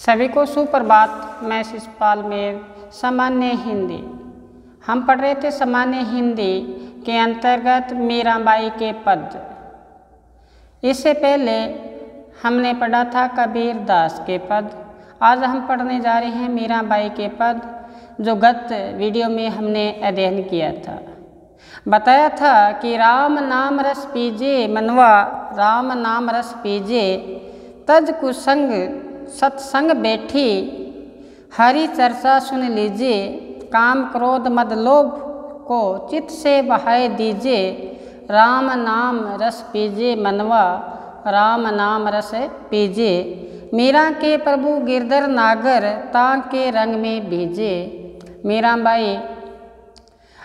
सभी को सुप्रभात, मैं शिषपाल में सामान्य हिंदी। हम पढ़ रहे थे सामान्य हिंदी के अंतर्गत मीराबाई के पद। इससे पहले हमने पढ़ा था कबीर दास के पद। आज हम पढ़ने जा रहे हैं मीराबाई के पद, जो गत वीडियो में हमने अध्ययन किया था। बताया था कि राम नाम रस पीजे मनवा, राम नाम रस पीजे, तज कुसंग सत्संग बैठी, हरि चर्चा सुन लीजिए, काम क्रोध मद लोभ को चित्त से बहाए दीजिए, राम नाम रस पीजे मनवा, राम नाम रस पीजे मीरा के प्रभु गिरधर नागर तां के रंग में बीजे मीरा बाई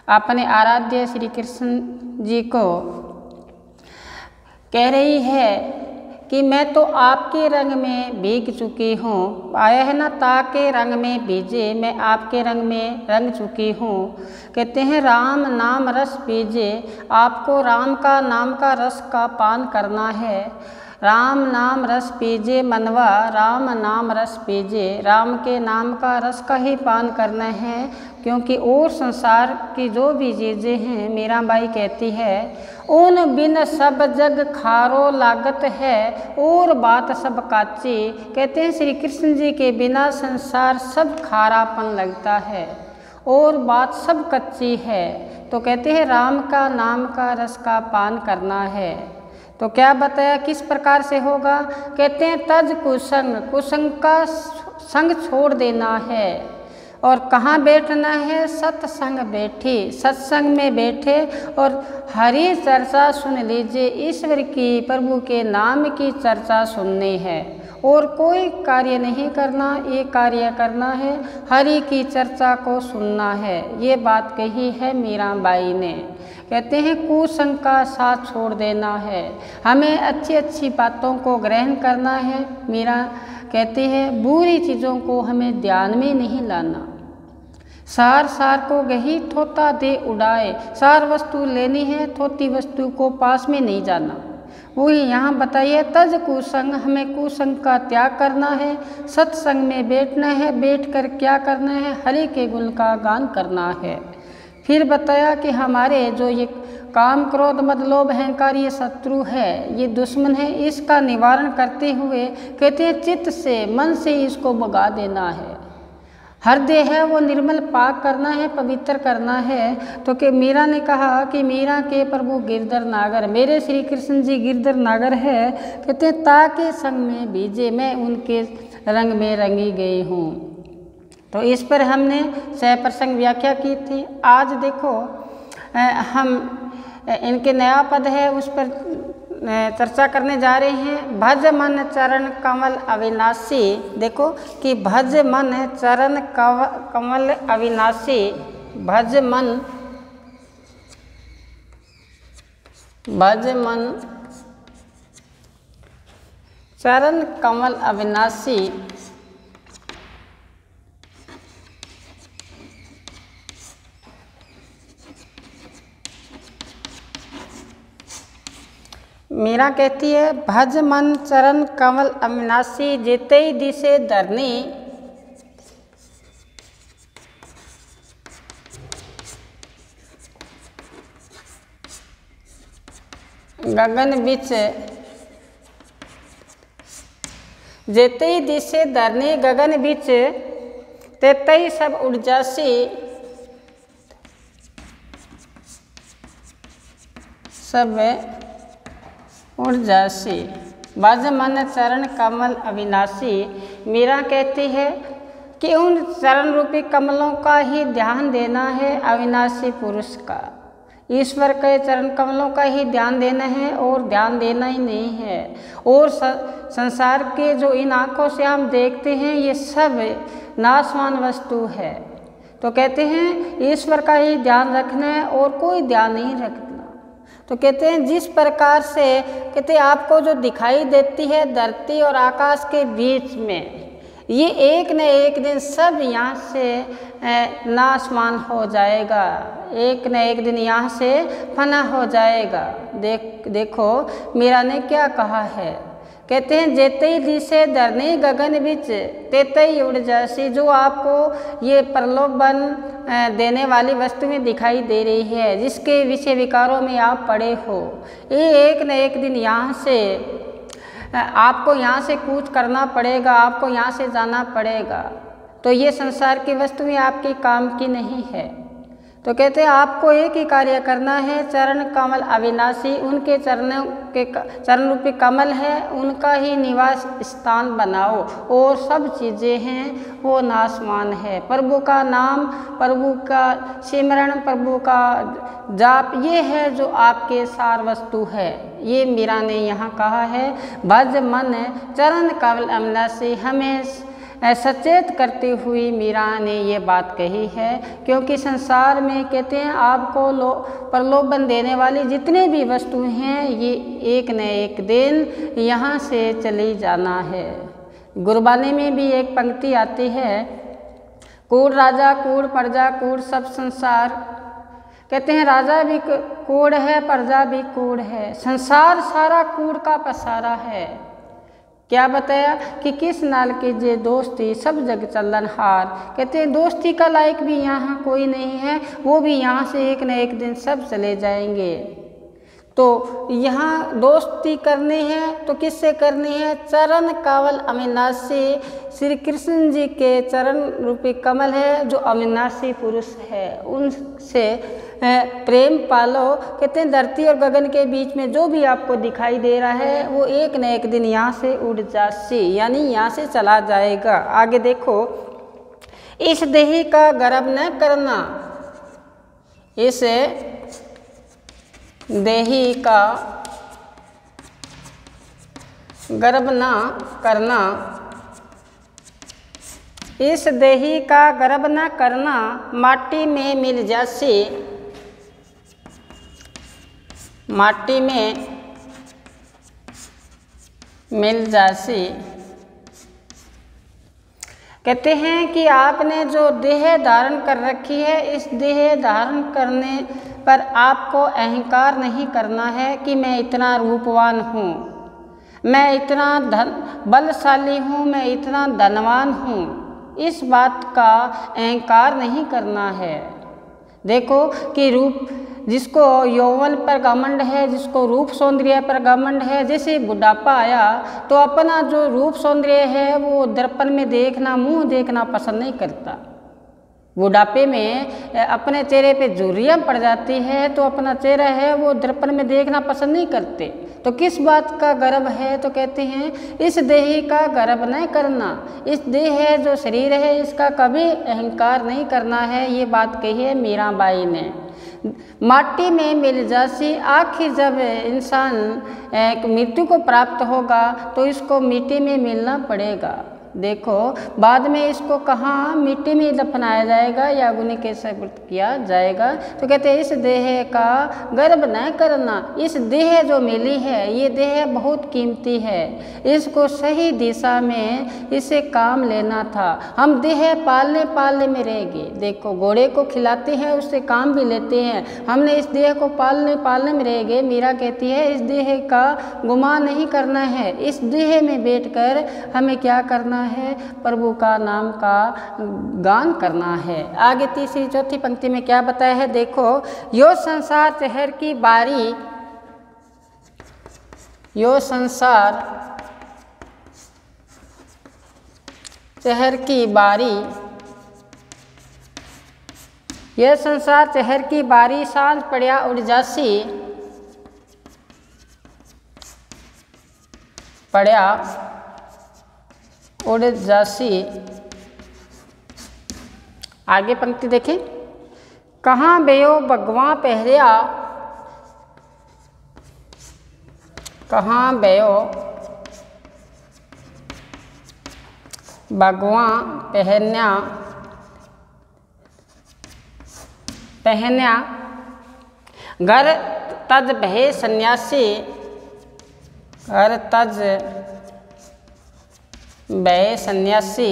अपने आराध्य श्री कृष्ण जी को कह रही है कि मैं तो आपके रंग में भीग चुकी हूँ। आया है ना ताके रंग में बीजे, मैं आपके रंग में रंग चुकी हूँ। कहते हैं, राम नाम रस पीजे, आपको राम का नाम का रस का पान करना है। राम नाम रस पीजे मनवा, राम नाम रस पीजे। राम के नाम का रस का ही पान करना है, क्योंकि और संसार की जो भी चीज़ें हैं, मीरा बाई कहती है उन बिन सब जग खारो लागत है, और बात सब काची। कहते हैं, श्री कृष्ण जी के बिना संसार सब खारापन लगता है, और बात सब कच्ची है। तो कहते हैं, राम का नाम का रस का पान करना है। तो क्या बताया, किस प्रकार से होगा? कहते हैं, तज कुसंग कुसंग का संग छोड़ देना है और कहाँ बैठना है? सत्संग बैठी, सत्संग में बैठे और हरी चर्चा सुन लीजिए। ईश्वर की, प्रभु के नाम की चर्चा सुननी है और कोई कार्य नहीं करना, ये कार्य करना है। हरि की चर्चा को सुनना है। ये बात कही है मीरा बाई ने। कहते हैं, कुसंग का साथ छोड़ देना है। हमें अच्छी अच्छी बातों को ग्रहण करना है। मीरा कहते हैं, बुरी चीज़ों को हमें ध्यान में नहीं लाना। सार सार को गही थोता दे उड़ाए। सार वस्तु लेनी है थोती वस्तु को पास में नहीं जाना। वही यहाँ बताइए, तज कुसंग, हमें कुसंग का त्याग करना है। सत्संग में बैठना है बैठ कर क्या करना है? हरि के गुण का गान करना है। फिर बताया कि हमारे जो ये काम क्रोध मद लोभ अहंकार ये शत्रु है, ये दुश्मन है, इसका निवारण करते हुए कहते चित्त से, मन से इसको भगा देना है। हृदय है, वो निर्मल पाक करना है, पवित्र करना है। तो कि मीरा ने कहा कि मीरा के प्रभु गिरधर नागर, मेरे श्री कृष्ण जी गिरधर नागर है, कहते ताके संग में बीजे मैं उनके रंग में रंगी गई हूँ। तो इस पर हमने सह प्रसंग व्याख्या की थी। आज देखो हम इनके नया पद है, उस पर चर्चा करने जा रहे हैं। भज मन चरण कमल अविनाशी। देखो कि भज मन चरण कव, कमल अविनाशी, भज मन भज मन चरण कमल अविनाशी। मीरा कहती है, भज मन चरण कमल अविनाशी, जीते दिशे धरनी। गगन बिच, जेते दिशे धरनी, गगन बिच, तेते ही सब उड़ जासी सब उर्जासी। बज मन चरण कमल अविनाशी। मीरा कहती है कि उन चरण रूपी कमलों का ही ध्यान देना है अविनाशी पुरुष का। ईश्वर के चरण कमलों का ही ध्यान देना है और ध्यान देना ही नहीं है। और संसार के जो इन आँखों से हम देखते हैं, ये सब नाशवान वस्तु है। तो कहते हैं, ईश्वर का ही ध्यान रखना है और कोई ध्यान नहीं रखना तो कहते हैं, जिस प्रकार से कहते हैं, आपको जो दिखाई देती है धरती और आकाश के बीच में, ये एक न एक दिन सब यहाँ से नाशमान हो जाएगा। एक न एक दिन यहाँ से फना हो जाएगा। देख, देखो, मीरा ने क्या कहा है? कहते हैं, जेते ही दिशे धरनी गगन बिच, तेते ही उड़ जासी जो आपको ये प्रलोभन देने वाली वस्तुएँ दिखाई दे रही है, जिसके विषय विकारों में आप पड़े हो। ये एक न एक दिन यहाँ से आपको यहाँ से कूच करना पड़ेगा, आपको यहाँ से जाना पड़ेगा। तो ये संसार की वस्तुएँ आपके काम की नहीं है। तो कहते हैं, आपको एक ही कार्य करना है, चरण कमल अविनाशी, उनके चरणों के चरण रूपी कमल है, उनका ही निवास स्थान बनाओ, और सब चीज़ें हैं, वो नासमान है। प्रभु का नाम, प्रभु का सिमरण प्रभु का जाप, ये है जो आपके सार वस्तु है। ये मीरा ने यहाँ कहा है, भज मन, चरण कमल अविनाशी, हमें सचेत करती हुई मीरा ने ये बात कही है, क्योंकि संसार में कहते हैं, आपको लो, प्रलोभन देने वाली जितने भी वस्तुएँ हैं, ये एक न एक दिन यहाँ से चली जाना है। गुरबानी में भी एक पंक्ति आती है कूड़ राजा कूड़ प्रजा कूड़ सब संसार। कहते हैं, राजा भी कूड़ है, प्रजा भी कूड़ है। संसार सारा कूड़ का पसारा है। क्या बताया कि किस नाल के जे दोस्ती, सब जग चलन हार। कहते हैं, दोस्ती का लायक भी यहाँ कोई नहीं है, वो भी यहाँ से एक न एक दिन सब चले जाएँगे। तो यहाँ दोस्ती करनी है तो किससे करनी है? चरण कावल अविनाशी। श्री कृष्ण जी के चरण रूपी कमल है, जो अविनाशी पुरुष है। उनसे प्रेम पालो। कहते हैं धरती और गगन के बीच में जो भी आपको दिखाई दे रहा है, वो एक न एक दिन यहाँ से उड़ जासी, यानी यहाँ से चला जाएगा। आगे देखो, इस देही का गर्भ न करना। इस देही का गर्भ ना करना। इस देही का गर्भ न करना माटी में मिल जासी। माटी में मिल जासी। कहते हैं कि आपने जो देह धारण कर रखी है, इस देह धारण करने पर आपको अहंकार नहीं करना है कि मैं इतना रूपवान हूँ। मैं इतना धन, बलशाली हूँ, मैं इतना धनवान हूँ। इस बात का अहंकार नहीं करना है। देखो कि रूप जिसको यौवन पर घमंड है, जिसको रूप सौंदर्य पर घमंड है, जैसे बुढ़ापा आया तो अपना जो रूप सौंदर्य है, वो दर्पण में देखना, मुँह देखना पसंद नहीं करता। बुढ़ापे में अपने चेहरे पे झुर्रियाँ पड़ जाती है तो अपना चेहरा है, वो दर्पण में देखना पसंद नहीं करते। तो किस बात का गर्व है? तो कहते हैं, इस देह का गर्व नहीं करना। इस देह है जो शरीर है, इसका कभी अहंकार नहीं करना है। ये बात कही है मीराबाई ने। माटी में मिल जासी आखिर जब इंसान मृत्यु को प्राप्त होगा तो इसको मिट्टी में मिलना पड़ेगा। देखो, बाद में इसको कहाँ मिट्टी में दफनाया जाएगा या अग्नि के सपुर्द किया जाएगा? तो कहते हैं, इस देह का गर्व न करना, इस देह जो मिली है, ये देह बहुत कीमती है। इसको सही दिशा में इसे काम लेना था। हम देह पालने पालने में रहेंगे देखो, घोड़े को खिलाते हैं, उससे काम भी लेते हैं। हमने इस देह को पालने पालने में रहेंगे मीरा कहती है, इस देह का गुमान नहीं करना है। इस देह में बैठकर हमें क्या करना है प्रभु का नाम का गान करना है। आगे तीसरी, चौथी पंक्ति में क्या बताया है? देखो, यो संसार चहर की बारी, यो संसार चहर की बारी यह संसार चहर की बारी साँझ पड़िया उड़जासी पड़िया उड़ जासी। आगे पंक्ति देखें। कहाँ बेयो बगवा पहरिया? कहाँ बेयो बगवा पहनया? पहनया। घर तज भय सन्यासी। घर तज व्यय सन्यासी।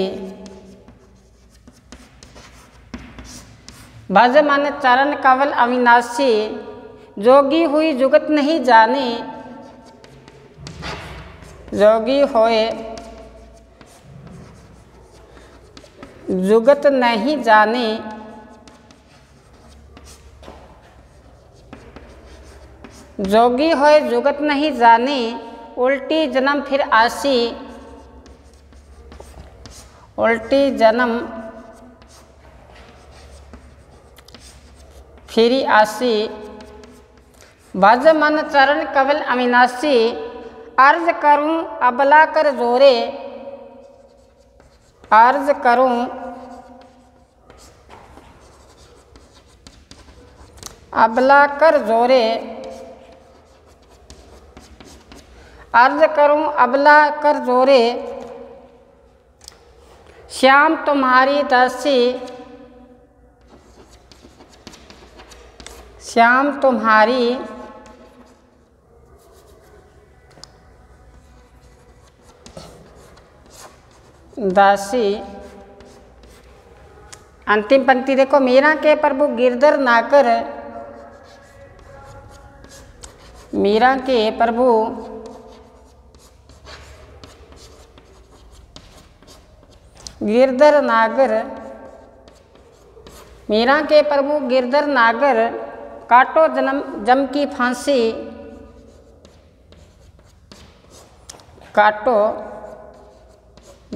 भज मन चरण कवल अविनाशी। जोगी हुई जुगत नहीं जाने। जोगी होए। जुगत नहीं जाने। जोगी होए जुगत नहीं जाने। उल्टी जन्म फिर आसी उल्टी जन्म फिरी आसी। भज मन चरण कवल अविनाशी, अर्ज़ करूँ अबला कर जोरे। अर्ज़ करूँ अबला कर जोरे। अर्ज़ करूँ अबला कर जोरे। श्याम तुम्हारी दासी श्याम तुम्हारी दासी अंतिम पंक्ति देखो, मीरा के प्रभु गिरधर नाकर मीरा के प्रभु गिरधर नागर, मीरा के प्रभु गिरधर नागर, काटो जन्म, जम की फांसी, काटो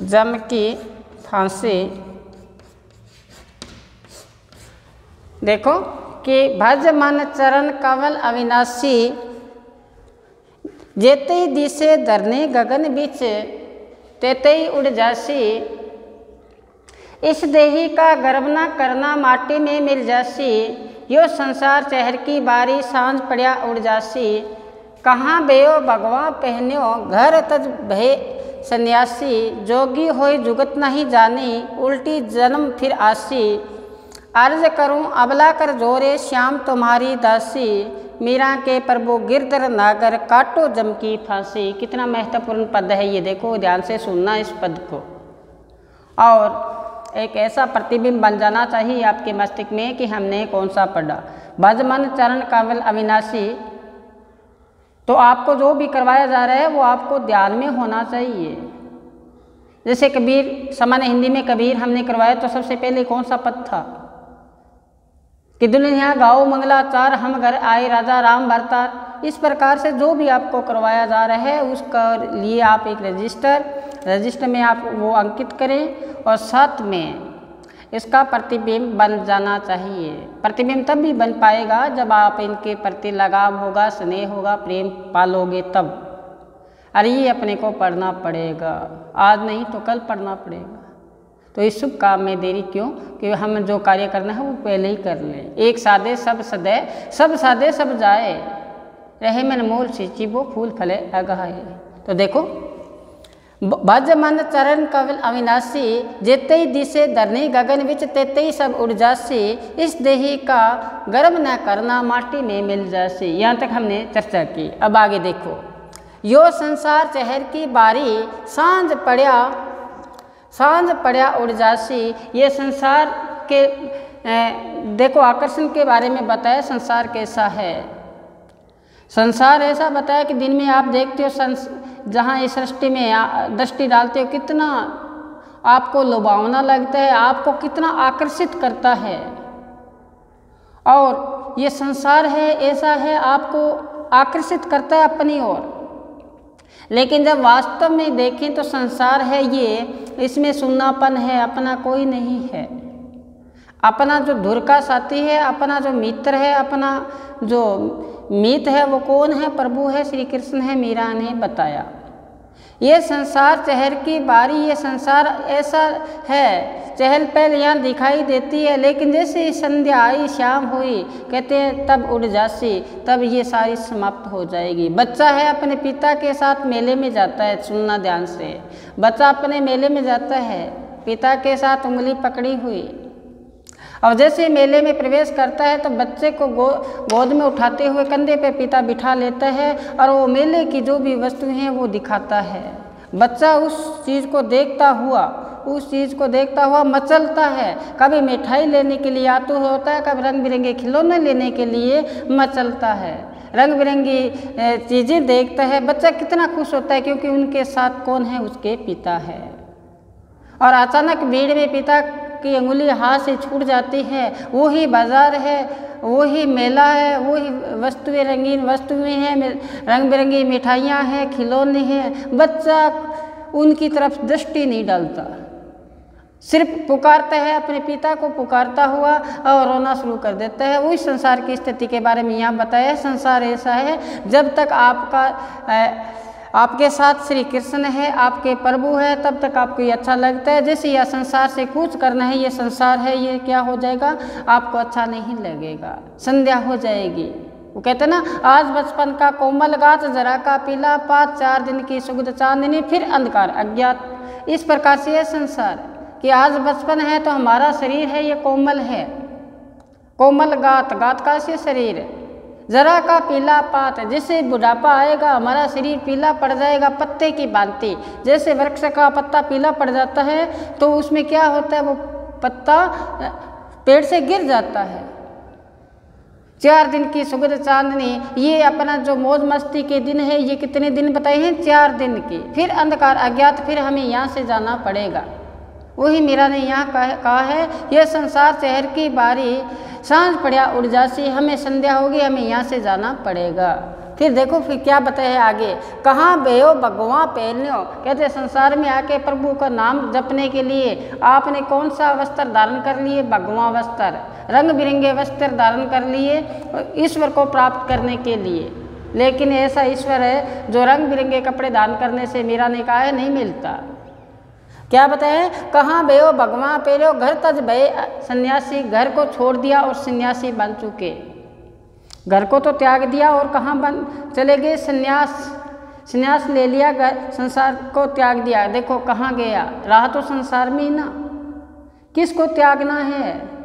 जम की फांसी। देखो कि भज मन चरण कवल अविनाशी, जेते दिशे धरने गगन बीच, तेते उड़ जासी। इस देही का गर्भ न करना माटी में मिल जासी, यो संसार चहर की बारी साँझ पड़िया उड़ जासी। कहाँ बेयो भगवा पहन्यो घर तज भय सन्यासी, जोगी होई जुगत नहीं जानी, उल्टी जन्म फिर आसी। अर्ज़ करूँ अबला कर जोरे श्याम तुम्हारी दासी। मीरा के प्रभु गिरधर नागर काटो जम की फांसी। कितना महत्वपूर्ण पद है ये देखो, ध्यान से सुनना इस पद को। और एक ऐसा प्रतिबिंब बन जाना चाहिए आपके मस्तिष्क में कि हमने कौन सा पढ़ा। भजमन चरण कावल अविनाशी। तो आपको जो भी करवाया जा रहा है, वो आपको ध्यान में होना चाहिए। जैसे कबीर, सामान्य हिंदी में कबीर हमने करवाया तो सबसे पहले कौन सा पद था? कि दुल्हनिया गाओ मंगलाचार, हम घर आए राजा राम भरतार। इस प्रकार से जो भी आपको करवाया जा रहा है, उसका लिए आप एक रजिस्टर रजिस्टर में आप वो अंकित करें और साथ में इसका प्रतिबिंब बन जाना चाहिए। प्रतिबिंब तब भी बन पाएगा जब आप इनके प्रति लगाव होगा, स्नेह होगा, प्रेम पालोगे तब। अरे ये अपने को पढ़ना पड़ेगा। आज नहीं तो कल पढ़ना पड़ेगा। तो इस शुभ काम में देरी क्यों? कि हम जो कार्य करना है वो पहले ही कर लें। एक सादे सब सदै, सब सादे सब जाए। रहे मन मूल सिंची वो फूल फले अगहाए तो देखो भज मन चरण कवल अविनाशी, जेते दिशे धरनी गगन विच, तेते ही सब उड़ जासी। इस देही का गर्भ न करना, माटी में मिल जासी। यहाँ तक हमने चर्चा की। अब आगे देखो। यो संसार चहर की बारी, साँझ पड़या साँझ पड़या उड़ जासी। ये संसार के देखो, आकर्षण के बारे में बताया, संसार कैसा है? संसार ऐसा बताया कि दिन में आप देखते हो संस, जहाँ इस सृष्टि में दृष्टि डालते हो, कितना आपको लुभावना लगता है, आपको कितना आकर्षित करता है। और ये संसार है, ऐसा है, आपको आकर्षित करता है अपनी ओर। लेकिन जब वास्तव में देखें तो संसार है ये, इसमें सुन्नापन है, अपना कोई नहीं है। अपना जो धुर का साथी है, अपना जो मित्र है, अपना जो मित है, वो कौन है? प्रभु है, श्री कृष्ण है, मीरा ने बताया। ये संसार चहर की बारी, ये संसार ऐसा है, चहल पहल यहाँ दिखाई देती है, लेकिन जैसे संध्या आई, शाम हुई, कहते हैं, तब उड़ जासी तब ये सारी समाप्त हो जाएगी। बच्चा है अपने पिता के साथ मेले में जाता है, सुनना ध्यान से। बच्चा अपने मेले में जाता है, पिता के साथ उंगली पकड़ी हुई। और जैसे मेले में प्रवेश करता है तो बच्चे को गो, गोद में उठाते हुए कंधे पे पिता बिठा लेता है और वो मेले की जो भी वस्तुएँ हैं वो दिखाता है। बच्चा उस चीज़ को देखता हुआ, उस चीज़ को देखता हुआ मचलता है। कभी मिठाई लेने के लिए आतु होता है, कभी रंग बिरंगे खिलौने लेने के लिए मचलता है। रंग बिरंगी चीज़ें देखता है। बच्चा कितना खुश होता है क्योंकि उनके साथ कौन है? उसके पिता है। और अचानक भीड़ में पिता की उंगली हाथ से छूट जाती है। वही बाज़ार है, वही मेला है, वही वस्तुएँ रंगीन वस्तुएँ हैं रंग बिरंगी मिठाइयाँ हैं, खिलौने हैं। बच्चा उनकी तरफ़ दृष्टि नहीं डालता। सिर्फ़ पुकारता है, अपने पिता को पुकारता हुआ और रोना शुरू कर देता है। वही संसार की स्थिति के बारे में यहाँ बताया, संसार ऐसा है, जब तक आपका आपके साथ श्री कृष्ण है, आपके प्रभु है, तब तक आपको ये अच्छा लगता है। जैसे यह संसार से कूच करना है, ये संसार है, ये क्या हो जाएगा? आपको अच्छा नहीं लगेगा। संध्या हो जाएगी। वो कहते ना, आज बचपन का कोमल गात, जरा का पीला पात, चार दिन की सुगध चांदनी, फिर अंधकार, अज्ञात। इस प्रकार से यह संसार कि आज बचपन है तो हमारा शरीर है, ये कोमल है। कोमल गात गात का से शरीर जरा का पीला पात जैसे बुढ़ापा आएगा, हमारा शरीर पीला पड़ जाएगा, पत्ते की बांति जैसे वृक्ष का पत्ता पीला पड़ जाता है तो उसमें क्या होता है, वो पत्ता पेड़ से गिर जाता है। चार दिन की सुगध चांदनी, ये अपना जो मौज मस्ती के दिन है, ये कितने दिन बताए हैं? चार दिन की। फिर अंधकार अज्ञात, फिर हमें यहाँ से जाना पड़ेगा। वही मीरा ने यहाँ कहा है, यह संसार शहर की बारी, साँझ पड़िया उड़ जासी, हमें संध्या होगी, हमें यहाँ से जाना पड़ेगा। फिर देखो, फिर क्या बताए आगे, कहाँ बेहो भगवान पहनो कहते संसार में आके प्रभु का नाम जपने के लिए आपने कौन सा वस्त्र धारण कर लिए? भगवान वस्त्र। रंग बिरंगे वस्त्र धारण कर लिए, ईश्वर को प्राप्त करने के लिए। लेकिन ऐसा ईश्वर है, जो रंग बिरंगे कपड़े दान करने से मेरा ने कहा नहीं मिलता। क्या बताए? कहाँ बेहो भगवान पेरो घर तज भय सन्यासी घर को छोड़ दिया और सन्यासी बन चुके। घर को तो त्याग दिया और कहाँ बन चले गए? सन्यास सन्यास ले लिया, घर, संसार को त्याग दिया। देखो कहाँ गया? रहा तो संसार में ही ना। किसको त्यागना है?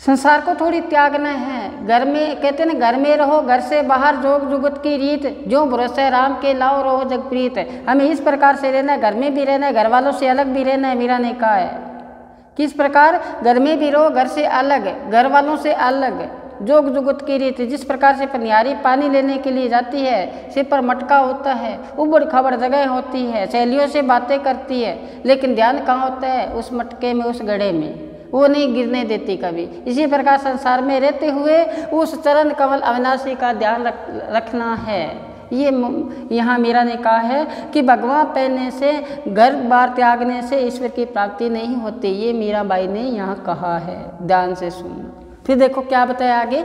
संसार को थोड़ी त्यागना है। घर में, कहते ना, घर में रहो, घर से बाहर जोग जुगत की रीत, जो भरोसे राम के लाओ रहो जगप्रीत हमें इस प्रकार से रहना है, घर में भी रहना है घर वालों से अलग भी रहना है, मीरा ने कहा है। किस प्रकार? घर में भी रहो, घर से अलग घर वालों से अलग, जोग जुगत की रीत। जिस प्रकार से पनियारी पानी लेने के लिए जाती है, सिर पर मटका होता है, उबड़ खबड़ जगह होती है, सहेलियों से बातें करती है, लेकिन ध्यान कहाँ होता है? उस मटके में, उस गढ़े में। वो नहीं गिरने देती कभी। इसी प्रकार संसार में रहते हुए उस चरण कमल अविनाशी का ध्यान रख, रखना है। ये यहाँ मीरा ने कहा है कि भगवान पहनने से घर बार त्यागने से ईश्वर की प्राप्ति नहीं होती। ये मीरा बाई ने यहाँ कहा है। ध्यान से सुन। फिर देखो क्या बताया आगे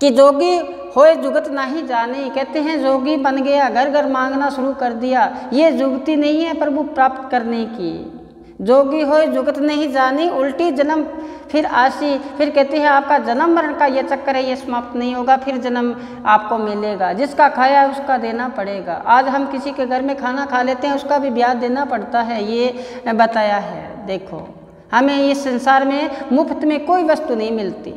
कि जोगी होए जुगत नहीं जाने। कहते हैं, जोगी बन गया घर घर मांगना शुरू कर दिया। ये जुगती नहीं है प्रभु प्राप्त करने की। जोगी हो जुगत नहीं जानी, उल्टी जन्म, फिर आशी, फिर कहते हैं, आपका जन्म मरण का ये चक्कर है, ये समाप्त नहीं होगा, फिर जन्म आपको मिलेगा। जिसका खाया है, उसका देना पड़ेगा। आज हम किसी के घर में खाना खा लेते हैं, उसका भी ब्याज देना पड़ता है, ये बताया है। देखो, हमें इस संसार में मुफ़्त में कोई वस्तु नहीं मिलती।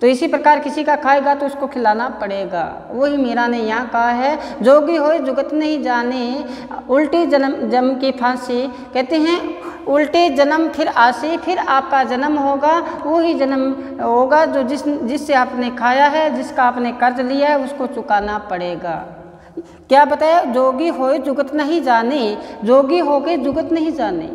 तो इसी प्रकार किसी का खाएगा तो उसको खिलाना पड़ेगा। वही मीरा ने यहाँ कहा है, जोगी हो जुगत नहीं जाने। उल्टी जन्म जन्म की फांसी। कहते हैं, उल्टे जन्म, फिर आसे, फिर आपका जन्म होगा। वही जन्म होगा जो जिस, जिससे आपने खाया है, जिसका आपने कर्ज लिया है, उसको चुकाना पड़ेगा। क्या बताया? जोगी हो जुगत नहीं जाने। जोगी हो के जुगत नहीं जाने।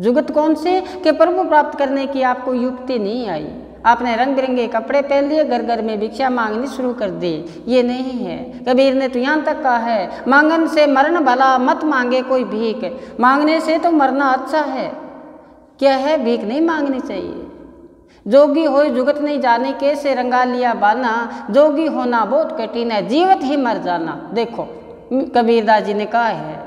जुगत कौन से? कि प्रभु प्राप्त करने की आपको युक्ति नहीं आई। आपने रंग बिरंगे कपड़े पहन लिए घर घर में भिक्षा मांगनी शुरू कर दी। ये नहीं है। कबीर ने तो यहाँ तक कहा है, मांगन से मरण भला मत मांगे कोई भीख। मांगने से तो मरना अच्छा है। क्या है भीख नहीं मांगनी चाहिए? जोगी हो जुगत नहीं जाने के से रंगा लिया बाना? जोगी होना बहुत कठिन है, जीवत ही मर जाना। देखो, कबीरदास जी ने कहा है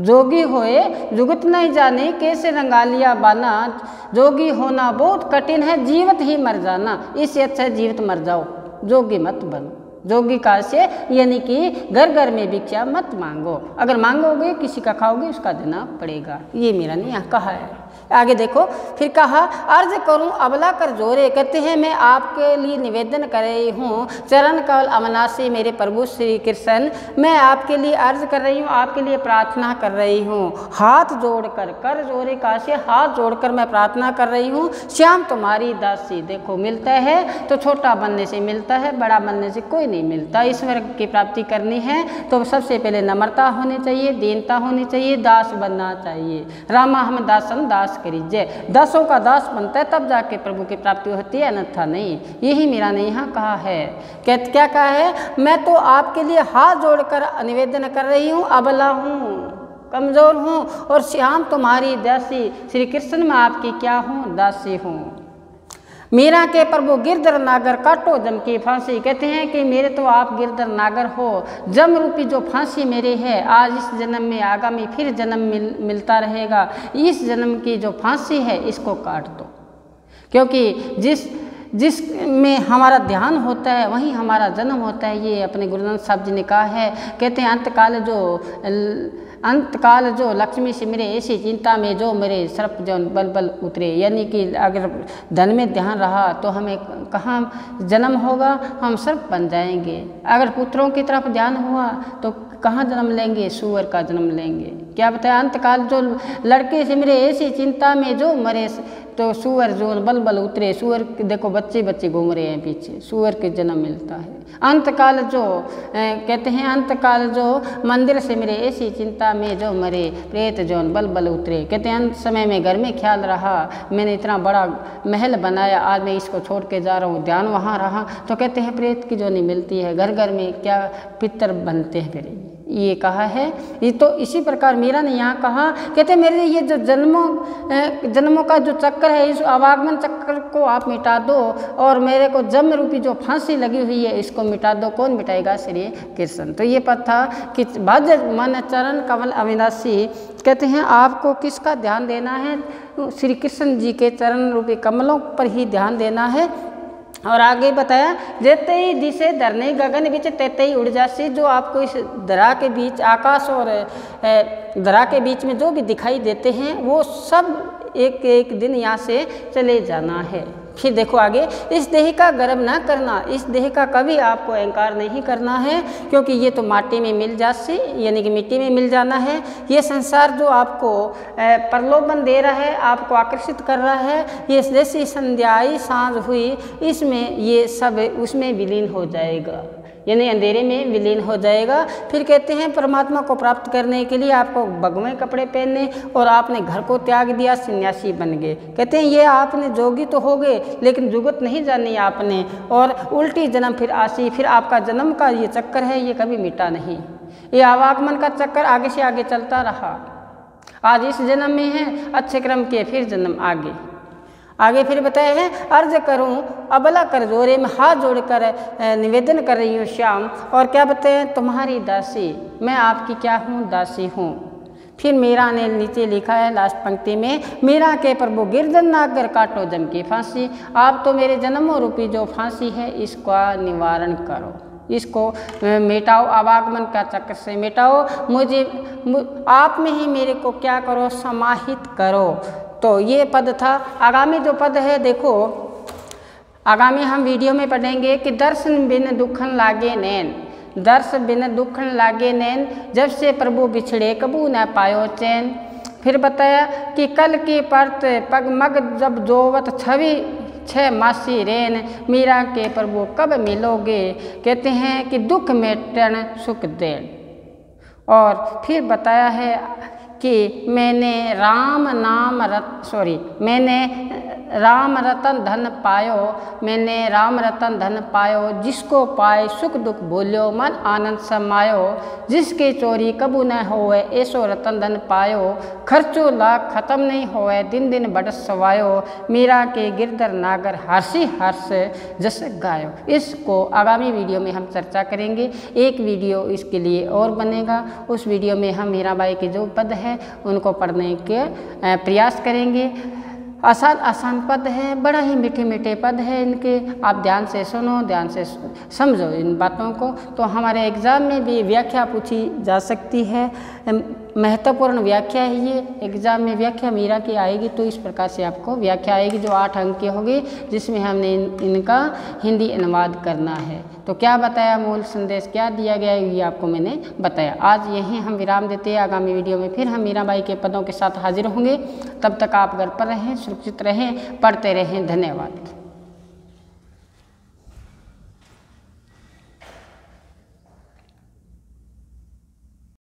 जोगी होए, जुगत नहीं जाने, कैसे रंगालिया बाना। जोगी होना बहुत कठिन है, जीवत ही मर जाना। इससे अच्छा जीवित मर जाओ। जोगी मत बनो। जोगी का से यानी कि घर घर में भिक्षा मत मांगो। अगर मांगोगे, किसी का खाओगे, उसका देना पड़ेगा। ये मेरा ने यहाँ कहा है। आगे देखो, फिर कहा, अर्ज़ करूँ, अबला कर जोरे। कहते हैं, मैं आपके लिए निवेदन कर रही हूँ। चरण कवल अमनासी मेरे प्रभु श्री कृष्ण, मैं आपके लिए अर्ज़ कर रही हूँ, आपके लिए प्रार्थना कर रही हूँ। हाथ जोड़कर, कर जोरे काशी हाथ जोड़कर मैं प्रार्थना कर रही हूँ। श्याम तुम्हारी दासी देखो, मिलता है तो छोटा बनने से मिलता है, बड़ा बनने से कोई नहीं मिलता ईश्वर की प्राप्ति करनी है तो सबसे पहले नम्रता होनी चाहिए, दीनता होनी चाहिए, दास बनना चाहिए। रामा हम दासन दास करीजिए दासों का दास बनता है, तब जाके प्रभु की प्राप्ति होती है, अन्यथा नहीं। यही मेरा ने यहाँ कहा है। क्या क्या कहा है? मैं तो आपके लिए हाथ जोड़कर निवेदन कर रही हूँ, अबला हूँ, कमज़ोर हूँ, और श्याम तुम्हारी दासी, श्री कृष्ण में आपकी क्या हूँ, दासी हूँ। मीरा के प्रभु गिरधर नागर काटो जम की फांसी। कहते हैं कि मेरे तो आप गिरधर नागर हो। जम रूपी जो फांसी मेरे है, आज इस जन्म में आगामी फिर जन्म मिल, मिलता रहेगा। इस जन्म की जो फांसी है, इसको काट दो। क्योंकि जिस जिस में हमारा ध्यान होता है, वहीं हमारा जन्म होता है। ये अपने गुरुनानक साहब जी ने कहा है। कहते हैं, अंतकाल जो अंतकाल जो लक्ष्मी से मेरे ऐसी चिंता में जो मेरे सर्प जो बल बल उतरे। यानी कि अगर धन में ध्यान रहा तो हमें कहाँ जन्म होगा? हम सर्प बन जाएँगे। अगर पुत्रों की तरफ़ ध्यान हुआ तो कहाँ जन्म लेंगे? सुअर का जन्म लेंगे। क्या बताया? अंतकाल जो लड़के से मेरे ऐसी चिंता में जो मरे तो सुअर जो बल बल उतरे, सुअर देखो बच्चे बच्चे घूम रहे हैं पीछे, सुअर के जन्म मिलता है। अंतकाल जो कहते हैं अंतकाल जो, मंदिर से मेरे ऐसी चिंता में जो मरे, प्रेत जो बल बल उतरे। कहते हैं, अंत समय में घर में ख्याल रहा, मैंने इतना बड़ा महल बनाया, आज मैं इसको छोड़ के जा रहा हूँ, ध्यान वहाँ रहा। तो कहते हैं, प्रेत की जो नहीं मिलती है घर घर में क्या पितर बनते हैं फिर। ये कहा है। ये तो इसी प्रकार मीरा ने यहाँ कहा, कहते मेरे ये जो जन्मों जन्मों का जो चक्कर है, इस अवागमन चक्कर को आप मिटा दो और मेरे को जन्म रूपी जो फांसी लगी हुई है, इसको मिटा दो। कौन मिटाएगा? श्री कृष्ण। तो ये पद था कि भज मन चरण कमल अविनाशी। कहते हैं, आपको किसका ध्यान देना है? श्री कृष्ण जी के चरण रूपी कमलों पर ही ध्यान देना है। और आगे बताया जेते ही जिसे धरने गगन बीच तेते ही उड़ जासी, जो आपको इस धरा के बीच, आकाश और धरा के बीच में जो भी दिखाई देते हैं, वो सब एक एक दिन यहाँ से चले जाना है। फिर देखो आगे, इस देह का गर्व ना करना, इस देह का कभी आपको अहंकार नहीं करना है, क्योंकि ये तो माटी में मिल जाती यानी कि मिट्टी में मिल जाना है। ये संसार जो आपको प्रलोभन दे रहा है, आपको आकर्षित कर रहा है, ये जैसी संध्याई साँझ हुई, इसमें ये सब, उसमें विलीन हो जाएगा। यानी अंधेरे में विलीन हो जाएगा। फिर कहते हैं, परमात्मा को प्राप्त करने के लिए आपको भगवे कपड़े पहनने और आपने घर को त्याग दिया, सन्यासी बन गए। कहते हैं, ये आपने जोगी तो हो गए, लेकिन जुगत नहीं जानी आपने। और उल्टी जन्म, फिर आसी फिर आपका जन्म का ये चक्कर है, ये कभी मिटा नहीं। ये आवागमन का चक्कर आगे से आगे चलता रहा। आज इस जन्म में है, अच्छे क्रम के फिर जन्म आगे। आगे फिर बताए हैं, अर्ज़ करूँ, अबला कर जोरे, में हाथ जोड़कर निवेदन कर रही हूँ श्याम। और क्या बताए तुम्हारी दासी, मैं आपकी क्या हूँ, दासी हूँ। फिर मीरा ने नीचे लिखा है, लास्ट पंक्ति में, मीरा के प्रभु गिरजन नागर काटो जम की फांसी। आप तो मेरे जन्मों रूपी जो फांसी है, इसका निवारण करो। इसको मिटाओ, आवागमन का चक्र से मिटाओ। मुझे आप में ही मेरे को क्या करो, समाहित करो। तो ये पद था। आगामी जो पद है, देखो, आगामी हम वीडियो में पढ़ेंगे कि दर्शन बिन दुखन लागे नैन। दर्श बिन दुखन लागे नैन, जब से प्रभु बिछड़े कबू न पायो चैन। फिर बताया कि कल की परत पग मग जब जोवत छवि छह मासी रेन, मीरा के प्रभु कब मिलोगे? कहते हैं कि दुख में टन सुख देन। और फिर बताया है कि मैंने राम नाम रत सॉरी मैंने राम रतन धन पायो, मैंने राम रतन धन पायो, जिसको पाए सुख दुख बोलियो मन आनंद समायो। जिसके चोरी कबू न होए, ऐसो रतन धन पायो। खर्चो लाख खत्म नहीं होए, दिन दिन बड़ सवायो। मीरा के गिरधर नागर हर्षी हर्ष जस गायो। इसको आगामी वीडियो में हम चर्चा करेंगे। एक वीडियो इसके लिए और बनेगा। उस वीडियो में हम मीराबाई के जो पद है, उनको पढ़ने के प्रयास करेंगे। आसान आसान पद है, बड़ा ही मीठे मीठे पद है इनके। आप ध्यान से सुनो, ध्यान से, समझो इन बातों को। तो हमारे एग्ज़ाम में भी व्याख्या पूछी जा सकती है। महत्वपूर्ण व्याख्या है ये। एग्ज़ाम में व्याख्या मीरा की आएगी तो इस प्रकार से आपको व्याख्या आएगी जो आठ अंक की होगी जिसमें हमने इन, इनका हिंदी अनुवाद करना है। तो क्या बताया? मूल संदेश क्या दिया गया ये आपको मैंने बताया। आज यहीं हम विराम देते हैं। आगामी वीडियो में फिर हम मीराबाई के पदों के साथ हाजिर होंगे। तब तक आप घर पर रहें सुरक्षित रहें पढ़ते रहें। धन्यवाद।